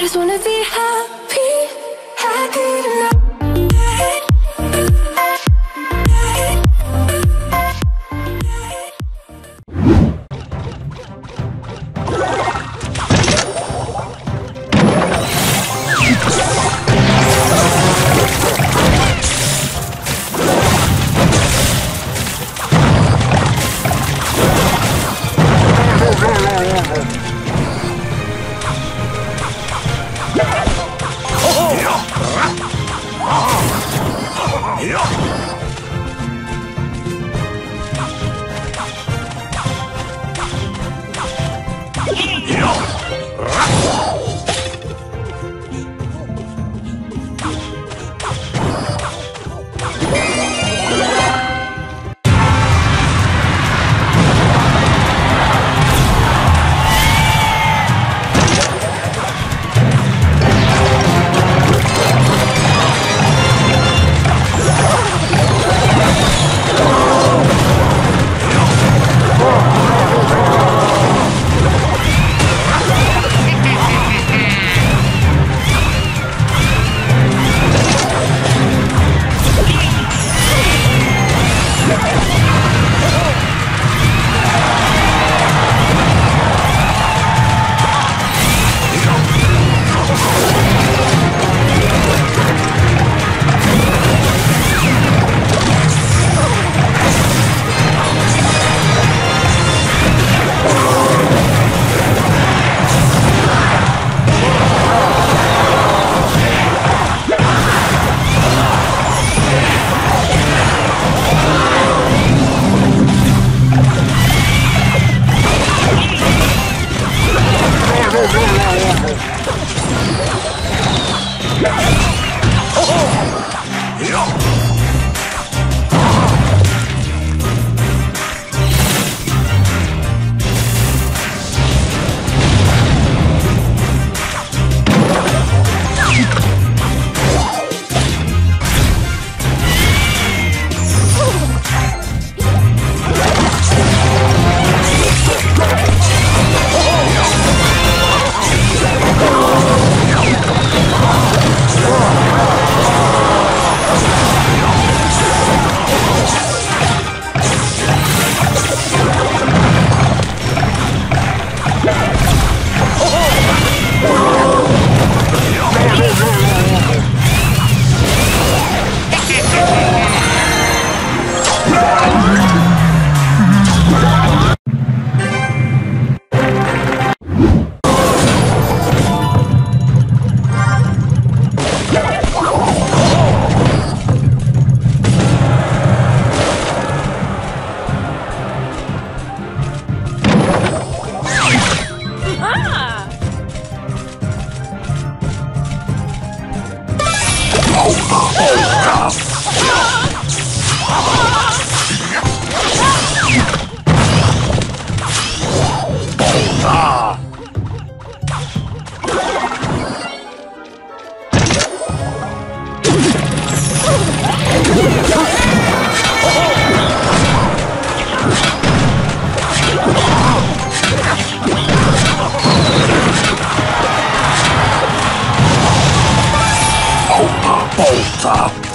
Just wanna be happy bolter.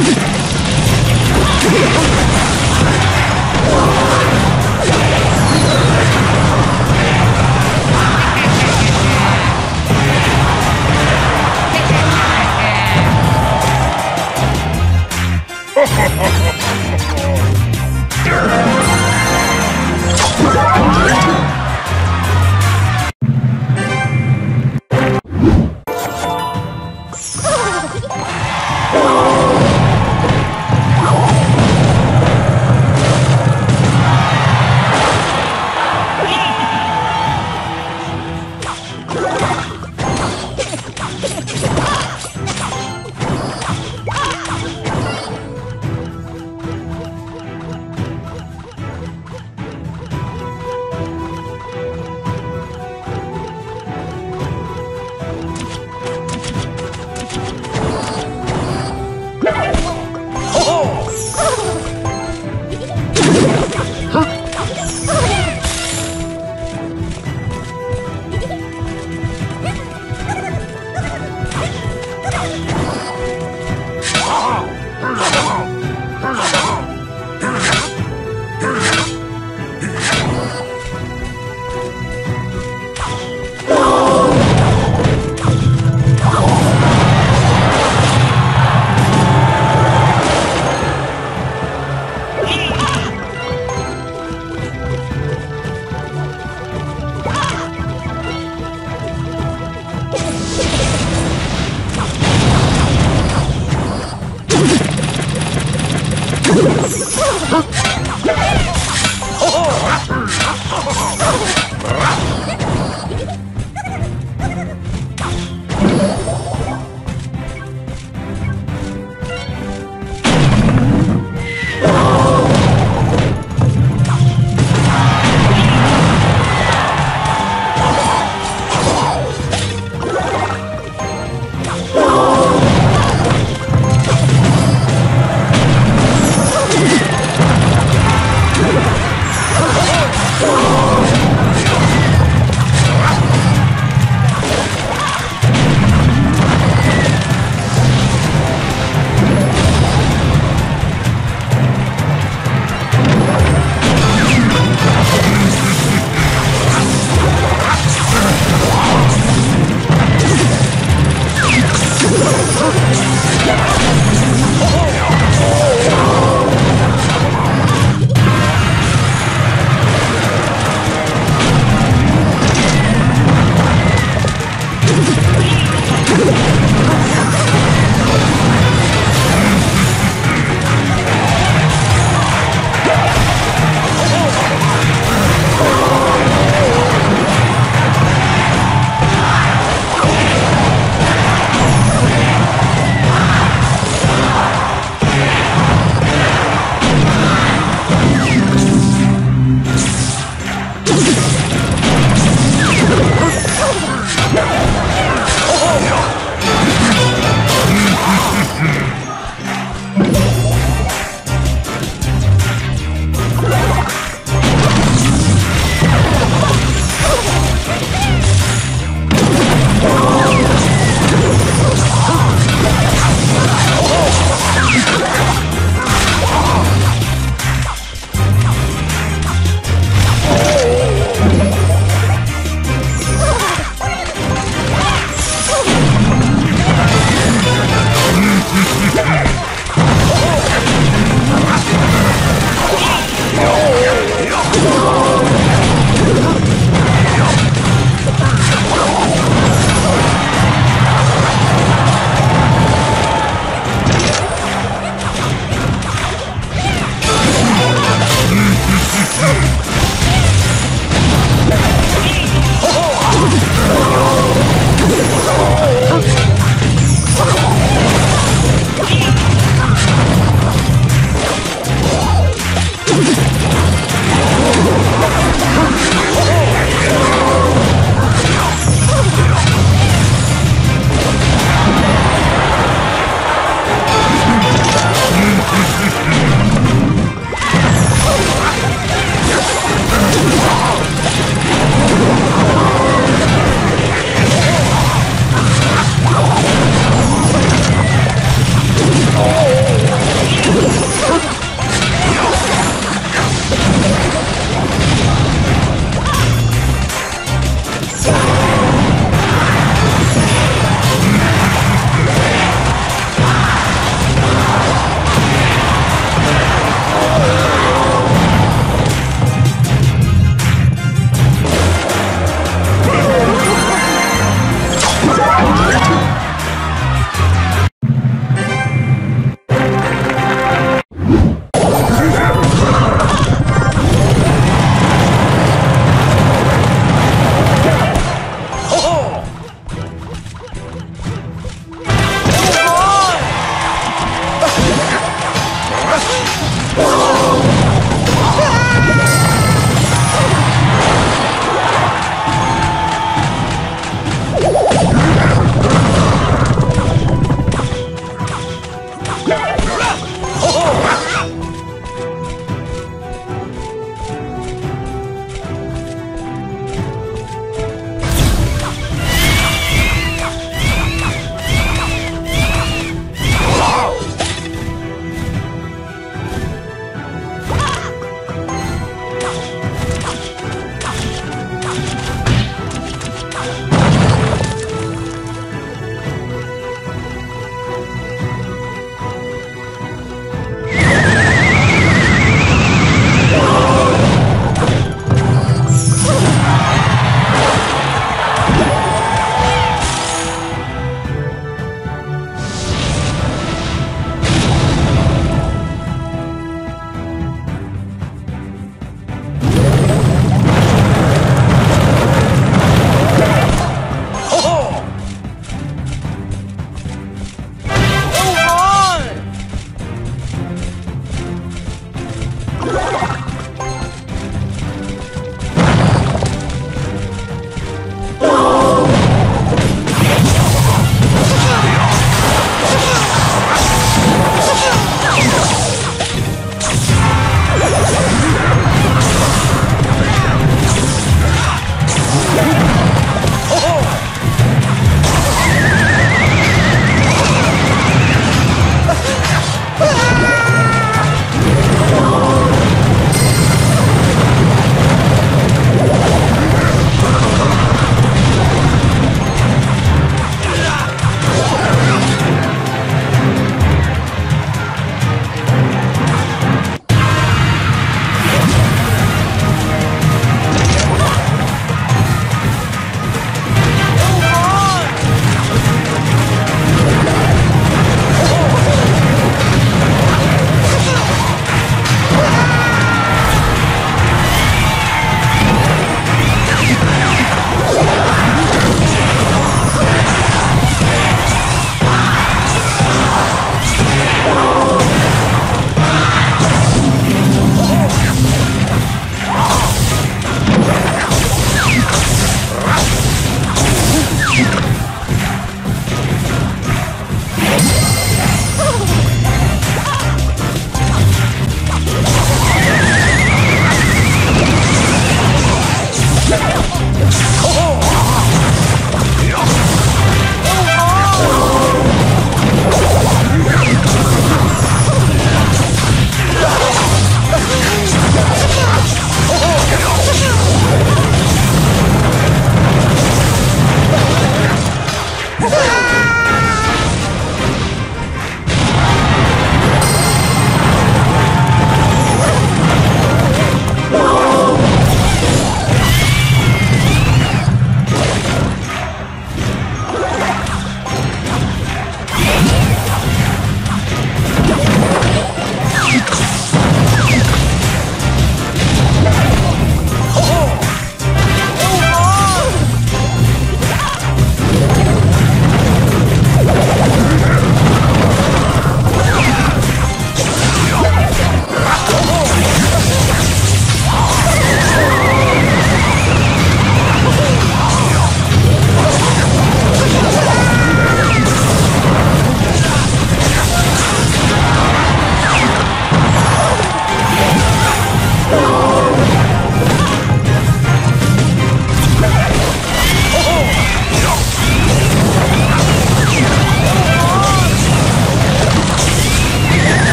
Oh!